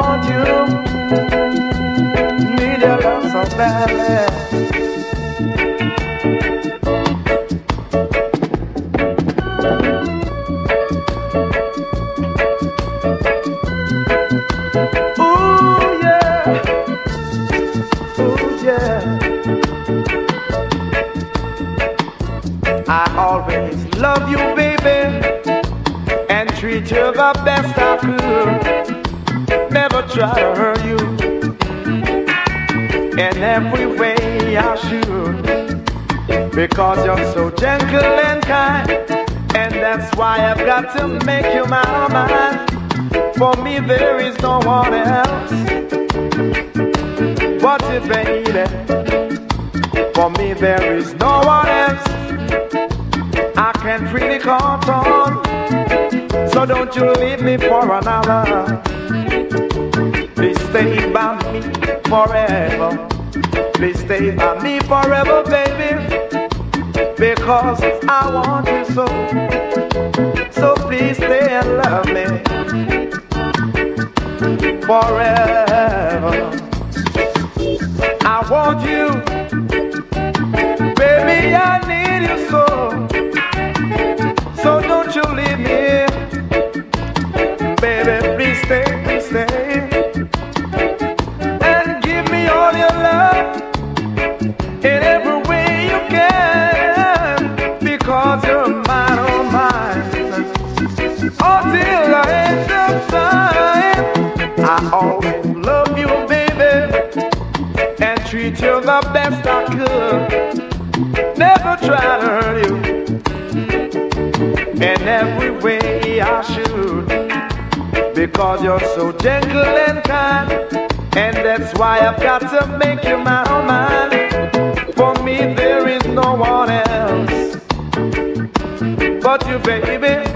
want you. Need your love so badly. Ooh yeah, ooh yeah. I always love you, baby, and treat you the best I could. Never try to hurt you in every way I should, because you're so gentle and kind, and that's why I've got to make you my mine. For me, there is no one else but you, baby. For me, there is no one else I can't really count on. So don't you leave me for another. Stay by me forever. Please stay by me forever, baby. Because I want you so. So please stay and love me forever. The best I could. Never try to hurt you in every way I should, because you're so gentle and kind, and that's why I've got to make you my own mine. For me, there is no one else but you, baby,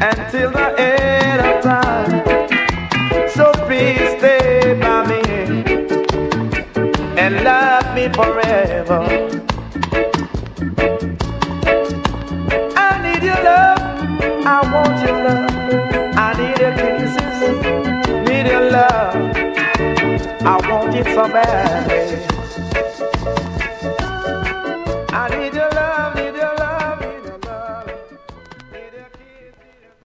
until the end of time. So please stay by me and love me forever. I need your love. I want your love. I need your kisses. Need your love. I want it so badly.